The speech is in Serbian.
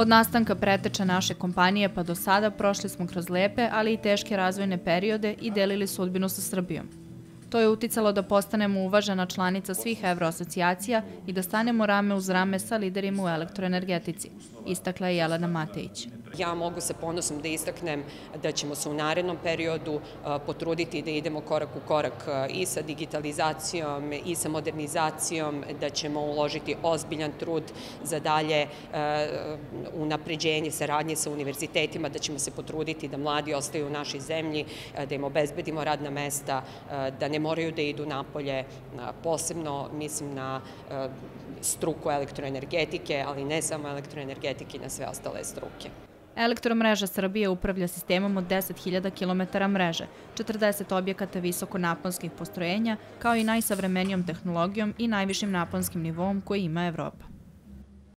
Od nastanka preteča naše kompanije pa do sada prošli smo kroz lepe, ali i teške razvojne periode i delili sudbinu sa Srbijom. To je uticalo da postanemo uvažena članica svih evroasocijacija i da stanemo rame uz rame sa liderima u elektroenergetici, istakla je Jelena Matejić. Ja mogu sa ponosom da istaknem da ćemo se u narednom periodu potruditi da idemo korak u korak i sa digitalizacijom i sa modernizacijom, da ćemo uložiti ozbiljan trud za dalje unapređenje saradnje sa univerzitetima, da ćemo se potruditi da mladi ostaju u našoj zemlji, da im obezbedimo radna mesta, da ne moraju da idu napolje, posebno mislim na struku elektroenergetike, ali ne samo elektroenergetike i na sve ostale struke. Elektromreža Srbije upravlja sistemom od 10.000 km mreže, 40 objekata visokonaponskih postrojenja, kao i najsavremenijom tehnologijom i najvišim naponskim nivom koji ima Evropa.